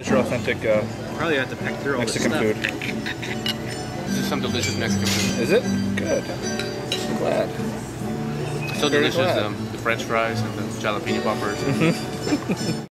It's your authentic uh, Probably have to peck through all Mexican this food. This is some delicious Mexican food. Is it? Good. I'm glad. So Very delicious. glad. Um, the French fries and the jalapeno poppers. Mm-hmm.